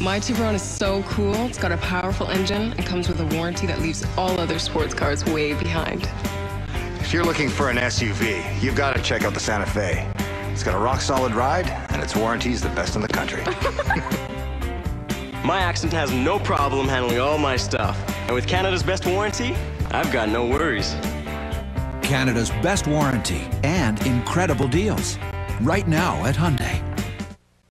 My Tiburon is so cool. It's got a powerful engine and comes with a warranty that leaves all other sports cars way behind. If you're looking for an SUV, you've got to check out the Santa Fe. It's got a rock-solid ride, and its warranty is the best in the country. my Accent has no problem handling all my stuff. And with Canada's best warranty, I've got no worries. Canada's best warranty and incredible deals. Right now at Hyundai.